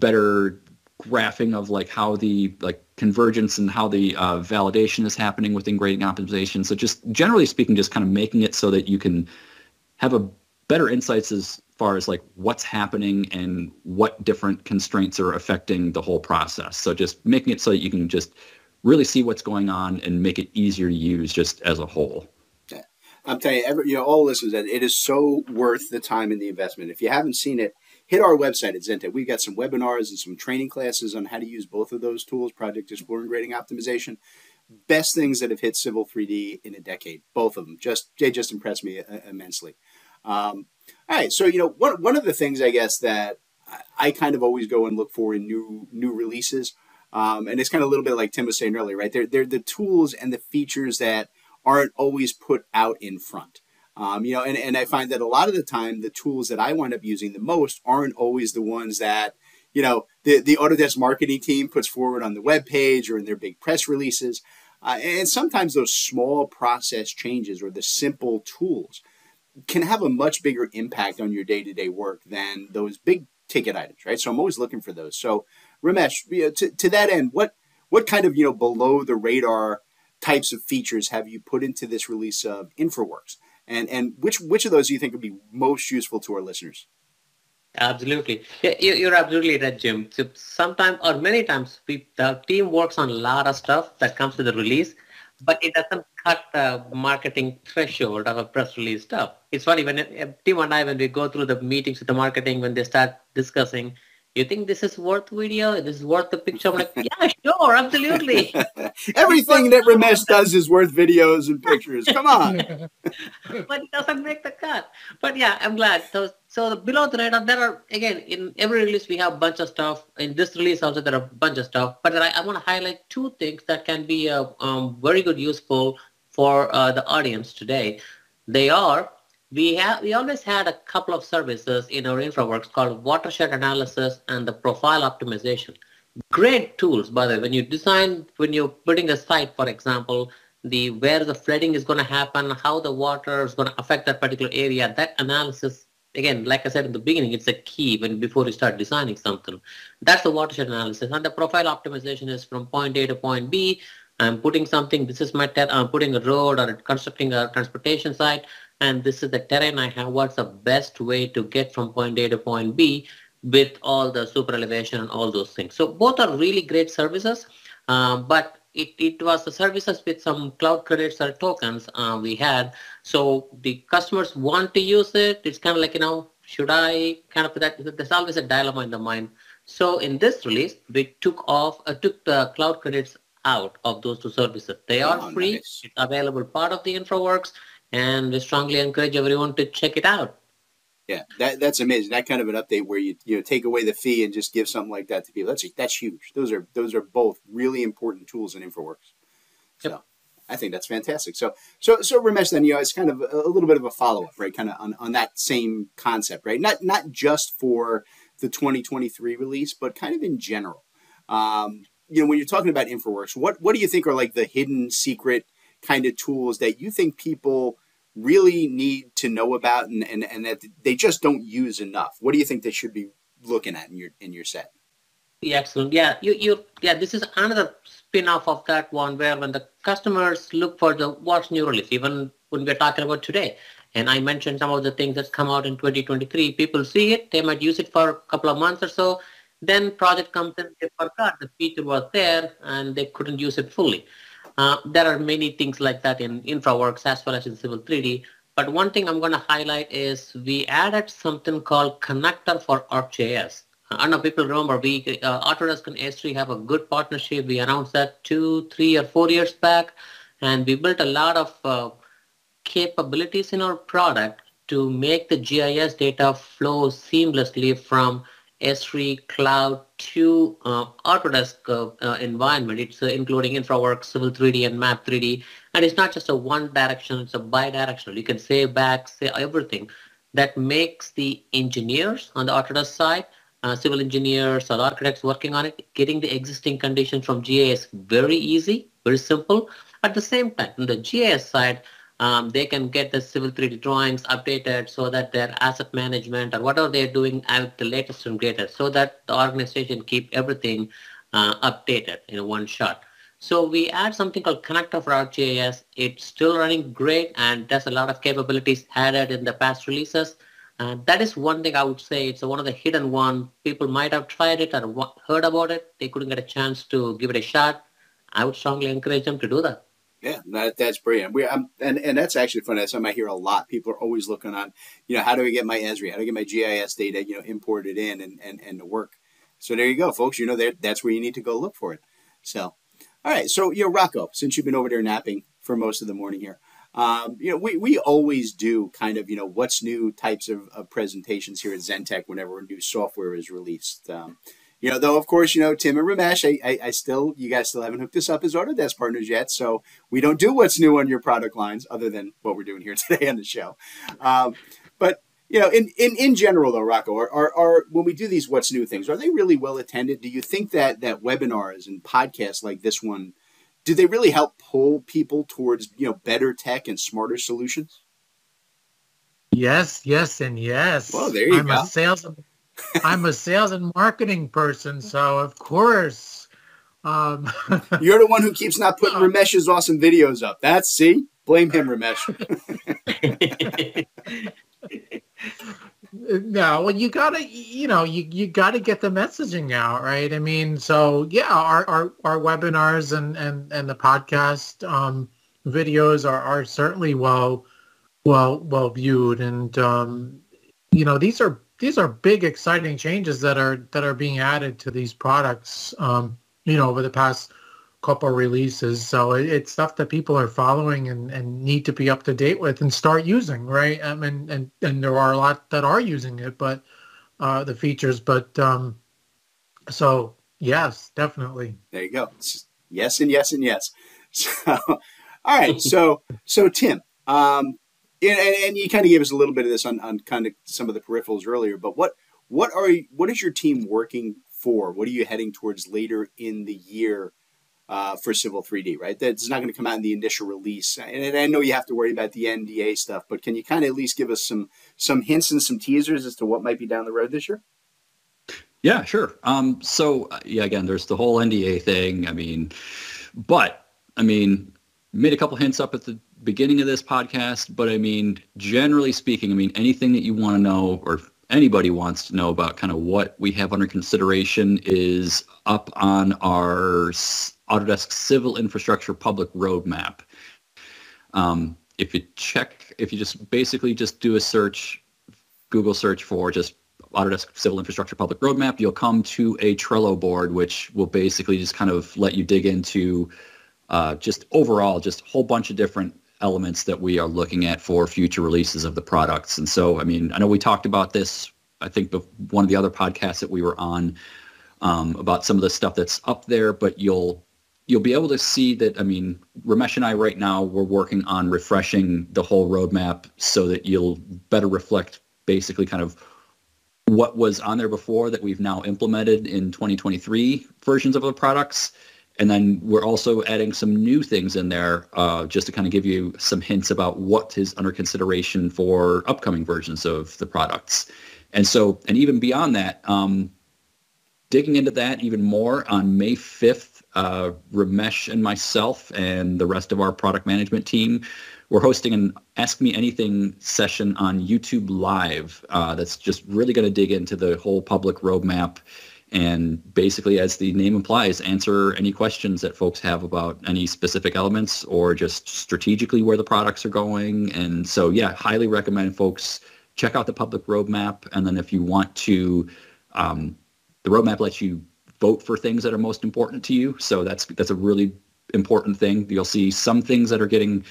S4: better graphing of like how the like convergence and how the uh, validation is happening within grading optimization. So just generally speaking, just kind of making it so that you can have a better insights as far as like what's happening and what different constraints are affecting the whole process. So just making it so that you can just really see what's going on and make it easier to use just as a whole.
S1: I'm telling you, every, you know, all listeners, that it is so worth the time and the investment. If you haven't seen it, hit our website at Zentek. We've got some webinars and some training classes on how to use both of those tools, Project Explorer and Grading Optimization. Best things that have hit Civil 3D in a decade, both of them. Just they just impressed me uh, immensely. Um, all right, so you know one one of the things I guess that I kind of always go and look for in new new releases, um, and it's kind of a little bit like Tim was saying earlier, right? They're they're the tools and the features that aren't always put out in front. Um, you know, and, and I find that a lot of the time, the tools that I wind up using the most aren't always the ones that, you know, the, the Autodesk marketing team puts forward on the web page or in their big press releases. Uh, and sometimes those small process changes or the simple tools can have a much bigger impact on your day-to-day work than those big ticket items, right? So I'm always looking for those. So Ramesh, you know, to, to that end, what what kind of you know below the radar types of features have you put into this release of InfraWorks? And and which which of those do you think would be most useful to our listeners?
S3: Absolutely, yeah, you're absolutely right, Jim. So sometimes or many times, we, the team works on a lot of stuff that comes to the release, but it doesn't cut the marketing threshold of a press release stuff. It's funny when uh, Tim and I, when we go through the meetings with the marketing, when they start discussing you think this is worth video? This is worth the picture? I'm like, yeah, sure, absolutely.
S1: Everything that Ramesh does is worth videos and pictures. Come on.
S3: but it doesn't make the cut. But yeah, I'm glad. So, so below the radar, there are, again, in every release, we have a bunch of stuff. In this release also, there are a bunch of stuff. But I, I want to highlight two things that can be uh, um, very good, useful for uh, the audience today. They are we have we always had a couple of services in our InfraWorks called watershed analysis and the profile optimization. Great tools, by the way. When you design, when you're building a site, for example, the where the flooding is going to happen, how the water is going to affect that particular area, that analysis again, like I said in the beginning, it's a key when before you start designing something. That's the watershed analysis. And the profile optimization is from point A to point B. I'm putting something, this is my, I'm putting a road or constructing a transportation site, and this is the terrain I have. What's the best way to get from point A to point B with all the super elevation and all those things. So both are really great services, um, but it, it was the services with some cloud credits or tokens uh, we had. So the customers want to use it. It's kind of like, you know, should I kind of that? There's always a dilemma in the mind. So in this release, we took off, uh, took the cloud credits out of those two services. They are oh, free. Nice. It's available part of the InfraWorks, and we strongly encourage everyone to check it out.
S1: Yeah, that, that's amazing. That kind of an update where you you know take away the fee and just give something like that to people. That's that's huge. Those are those are both really important tools in InfraWorks. So yep. I think that's fantastic. So so so Ramesh, then you know it's kind of a, a little bit of a follow up, right? Kind of on, on that same concept, right? Not not just for the 2023 release, but kind of in general. Um, you know, when you're talking about InfraWorks, what what do you think are like the hidden secret kind of tools that you think people really need to know about and, and, and that they just don't use enough? What do you think they should be looking at in your in your set?
S3: Yeah, excellent. Yeah, you you yeah, this is another spin-off of that one where when the customers look for the what's new release, even when we're talking about today. And I mentioned some of the things that's come out in 2023. People see it, they might use it for a couple of months or so. Then project comes in, they forgot the feature was there and they couldn't use it fully. Uh, there are many things like that in InfraWorks as well as in Civil 3D. But one thing I'm going to highlight is we added something called connector for ArcGIS. I know people remember we uh, Autodesk and Esri have a good partnership. We announced that two, three, or four years back, and we built a lot of uh, capabilities in our product to make the GIS data flow seamlessly from Esri Cloud to uh, Autodesk uh, uh, environment. It's uh, including InfraWorks, Civil 3D, and Map 3D. And it's not just a one direction, it's a bi-directional. You can say back, say everything. That makes the engineers on the Autodesk side, uh, civil engineers or architects working on it, getting the existing conditions from GIS very easy, very simple. At the same time, on the GIS side, um, they can get the civil 3D drawings updated so that their asset management or whatever they're doing have the latest and greatest so that the organization keep everything uh, updated in one shot. So we add something called Connector for ArcGIS. It's still running great and there's a lot of capabilities added in the past releases. Uh, that is one thing I would say. It's one of the hidden one. People might have tried it or heard about it. They couldn't get a chance to give it a shot. I would strongly encourage them to do that.
S1: Yeah, that, that's brilliant. We um, and and that's actually fun. That's something I hear a lot. People are always looking on, you know, how do I get my Esri? How do I get my GIS data, you know, imported in and and and to work? So there you go, folks. You know, that that's where you need to go look for it. So, all right. So you know, Rocco, since you've been over there napping for most of the morning here, um, you know, we we always do kind of you know what's new types of, of presentations here at ZenTek whenever new software is released. Um, you know, though, of course, you know, Tim and Ramesh, I, I, I, still, you guys still haven't hooked us up as Autodesk partners yet. So we don't do what's new on your product lines other than what we're doing here today on the show. Um, but, you know, in, in, in general, though, Rocco, are, are, are, when we do these what's new things, are they really well attended? Do you think that, that webinars and podcasts like this one, do they really help pull people towards, you know, better tech and smarter solutions?
S2: Yes, yes, and yes.
S1: Well, there you
S2: I'm
S1: go.
S2: A sales, I'm a sales and marketing person, so of course. Um,
S1: You're the one who keeps not putting Ramesh's awesome videos up. That's see, blame him, Ramesh.
S2: no, well, you gotta, you know, you you gotta get the messaging out, right? I mean, so yeah, our our, our webinars and and and the podcast um, videos are are certainly well well well viewed, and um, you know, these are these are big, exciting changes that are that are being added to these products. Um, you know, over the past couple releases. So it, it's stuff that people are following and, and need to be up to date with and start using, right? I mean, and and there are a lot that are using it, but uh, the features. But um, so yes, definitely.
S1: There you go. Yes and yes and yes. So, all right. So so Tim, um, and, and you kind of gave us a little bit of this on, on kind of some of the peripherals earlier, but what what are you, what is your team working for? What are you heading towards later in the year uh, for Civil 3D, right? That's not going to come out in the initial release. And I know you have to worry about the NDA stuff, but can you kind of at least give us some some hints and some teasers as to what might be down the road this year?
S4: Yeah, sure. Um, so uh, yeah, again, there's the whole NDA thing. I mean, but I mean, made a couple hints up at the beginning of this podcast, but I mean, generally speaking, I mean, anything that you want to know or anybody wants to know about kind of what we have under consideration is up on our Autodesk Civil Infrastructure Public Roadmap. Um, if you check, if you just basically just do a search, Google search for just Autodesk Civil Infrastructure Public Roadmap, you'll come to a Trello board, which will basically just kind of let you dig into uh, just overall, just a whole bunch of different elements that we are looking at for future releases of the products. And so, I mean, I know we talked about this, I think, one of the other podcasts that we were on um, about some of the stuff that's up there, but you'll you'll be able to see that, I mean, Ramesh and I right now, we're working on refreshing the whole roadmap so that you'll better reflect basically kind of what was on there before that we've now implemented in 2023 versions of the products and then we're also adding some new things in there uh, just to kind of give you some hints about what is under consideration for upcoming versions of the products. And so, and even beyond that, um, digging into that even more on May 5th, uh, Ramesh and myself and the rest of our product management team, we're hosting an Ask Me Anything session on YouTube Live uh, that's just really going to dig into the whole public roadmap and basically, as the name implies, answer any questions that folks have about any specific elements or just strategically where the products are going. And so, yeah, highly recommend folks check out the public roadmap. And then if you want to, um, the roadmap lets you vote for things that are most important to you. So that's that's a really important thing. You'll see some things that are getting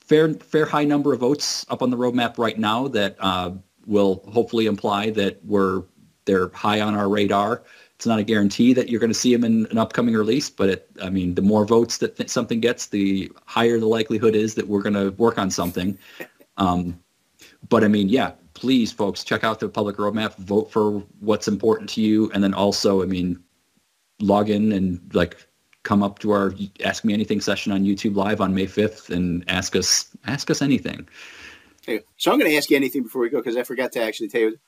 S4: fair fair high number of votes up on the roadmap right now that uh, will hopefully imply that we're they're high on our radar. It's not a guarantee that you're going to see them in an upcoming release, but it, I mean, the more votes that th- something gets, the higher the likelihood is that we're going to work on something. Um, but I mean, yeah, please, folks, check out the public roadmap, vote for what's important to you, and then also, I mean, log in and like come up to our Ask Me Anything session on YouTube Live on May 5th and ask us ask us anything.
S1: Okay, so I'm going to ask you anything before we go because I forgot to actually tell you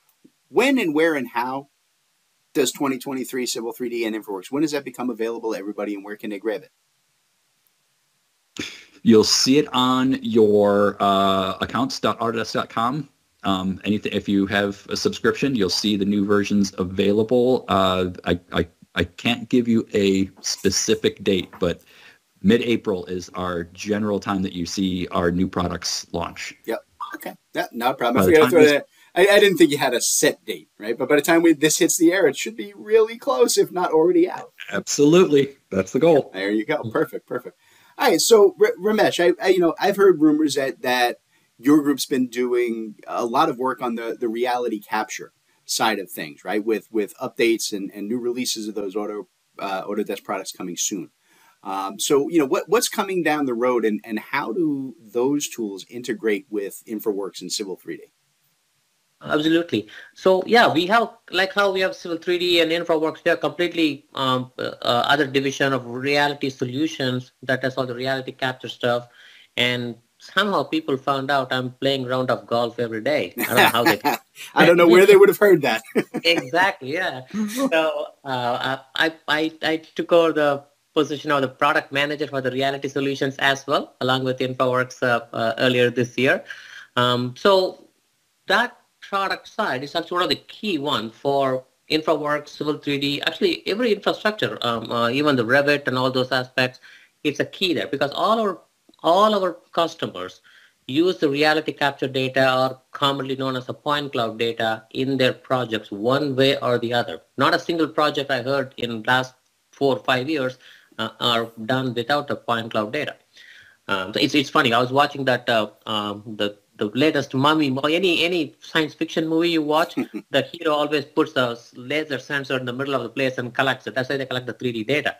S1: when and where and how does 2023 Civil 3D and InfraWorks, when does that become available to everybody and where can they grab it?
S4: You'll see it on your uh, accounts.autodesk.com. Um, anything, if you have a subscription, you'll see the new versions available. Uh, I, I, I can't give you a specific date, but mid-April is our general time that you see our new products launch.
S1: Yep. Okay. Yeah, no problem. I forgot to throw that I, I, didn't think you had a set date, right? But by the time we, this hits the air, it should be really close, if not already out.
S4: Absolutely, that's the goal.
S1: There you go. Perfect, perfect. All right, so R- Ramesh, I, I, you know I've heard rumors that that your group's been doing a lot of work on the the reality capture side of things, right? With with updates and, and new releases of those auto uh, Autodesk products coming soon. Um, so you know what what's coming down the road, and and how do those tools integrate with InfraWorks and Civil 3D?
S3: Absolutely. So yeah, we have like how we have Civil 3D and InfraWorks. They're completely um, uh, other division of reality solutions that does all the reality capture stuff. And somehow people found out I'm playing round of golf every day. I don't know how they.
S1: I don't know where they would have heard that.
S3: exactly. Yeah. So uh, I I I took over the position of the product manager for the reality solutions as well, along with InfraWorks uh, uh, earlier this year. Um, so that product side is actually one of the key one for InfraWorks, Civil 3D, actually every infrastructure, um, uh, even the Revit and all those aspects, it's a key there because all our all our customers use the reality capture data or commonly known as a point cloud data in their projects one way or the other. Not a single project I heard in last four or five years uh, are done without the point cloud data. Um, so it's, it's funny. I was watching that uh, um, the the latest mummy any any science fiction movie you watch the hero always puts a laser sensor in the middle of the place and collects it that's why they collect the 3d data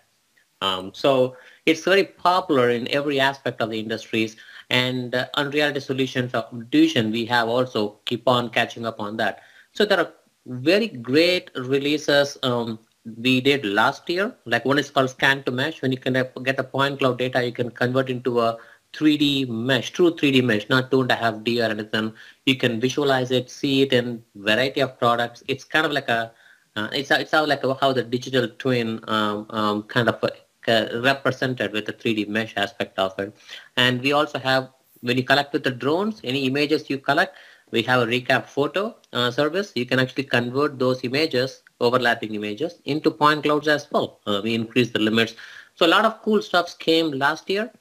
S3: um, so it's very popular in every aspect of the industries and uh, on reality solutions of Fusion we have also keep on catching up on that so there are very great releases um, we did last year. Like one is called scan to mesh. When you can get a point cloud data, you can convert into a 3D mesh, true 3D mesh, not a half D or anything. You can visualize it, see it in variety of products. It's kind of like a, uh, it's it's how like how the digital twin um, um, kind of uh, represented with the 3D mesh aspect of it. And we also have when you collect with the drones, any images you collect, we have a recap photo uh, service. You can actually convert those images, overlapping images, into point clouds as well. Uh, we increase the limits. So a lot of cool stuff came last year.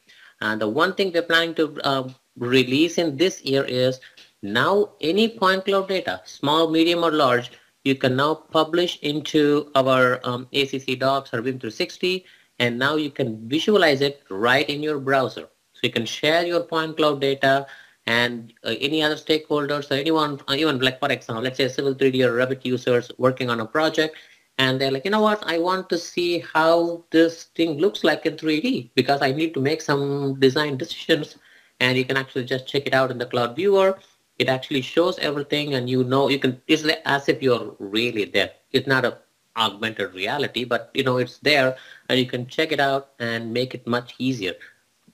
S3: And the one thing we're planning to uh, release in this year is now any point cloud data, small, medium, or large, you can now publish into our um, ACC docs or BIM 360, and now you can visualize it right in your browser. So you can share your point cloud data and uh, any other stakeholders or anyone, uh, even like for example, let's say Civil 3D or Revit users working on a project, and they're like, you know what, I want to see how this thing looks like in 3D because I need to make some design decisions, and you can actually just check it out in the cloud viewer. It actually shows everything, and you know you can. It's as if you're really there. It's not a augmented reality, but you know it's there, and you can check it out and make it much easier.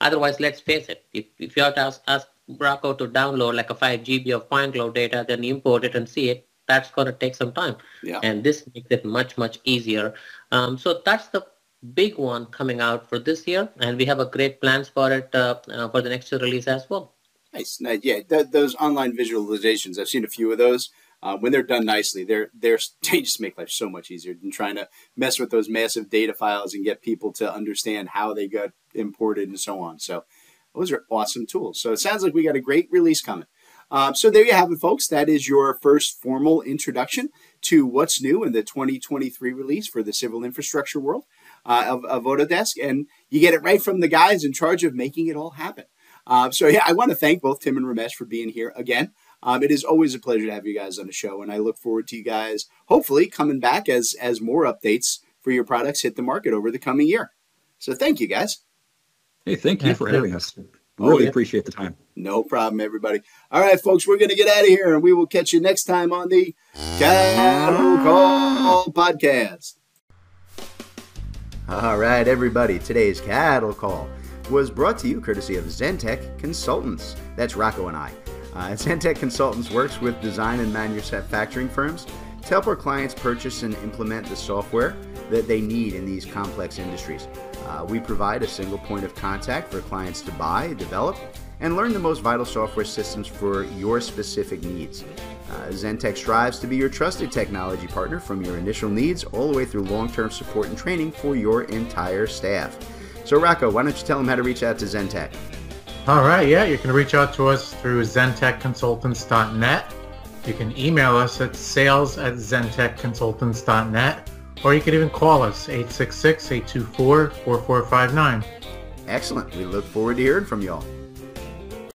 S3: Otherwise, let's face it, if, if you have to ask, ask Rocco to download like a 5 GB of point cloud data, then import it and see it, that's going to take some time. Yeah. And this makes it much, much easier. Um, so that's the big one coming out for this year. And we have a great plans for it uh, uh, for the next release as well.
S1: Nice. nice. Yeah, th- those online visualizations, I've seen a few of those. Uh, when they're done nicely, they're they're they just make life so much easier than trying to mess with those massive data files and get people to understand how they got imported and so on. So those are awesome tools. So it sounds like we got a great release coming. Um, so there you have it, folks. That is your first formal introduction to what's new in the 2023 release for the civil infrastructure world uh, of, of Autodesk. And you get it right from the guys in charge of making it all happen. Uh, so yeah, I want to thank both Tim and Ramesh for being here again. Um, it is always a pleasure to have you guys on the show, and I look forward to you guys hopefully coming back as as more updates for your products hit the market over the coming year. So thank you guys.
S4: Hey, thank you for having us. Oh, really yeah. appreciate the time.
S1: No problem, everybody. All right, folks, we're going to get out of here, and we will catch you next time on the CADDle Call Podcast. All right, everybody. Today's CADDle Call was brought to you courtesy of ZenTek Consultants. That's Rocco and I. Uh, ZenTek Consultants works with design and manufacturing firms to help our clients purchase and implement the software that they need in these complex industries. Uh, we provide a single point of contact for clients to buy, develop, and learn the most vital software systems for your specific needs. Uh, ZenTek strives to be your trusted technology partner from your initial needs all the way through long term support and training for your entire staff. So, Rocco, why don't you tell them how to reach out to ZenTek?
S2: All right, yeah, you can reach out to us through zentekconsultants.net. You can email us at sales at zentekconsultants.net or you can even call us, 866-824-4459.
S1: Excellent. We look forward to hearing from y'all.